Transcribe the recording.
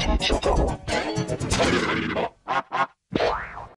Thank you.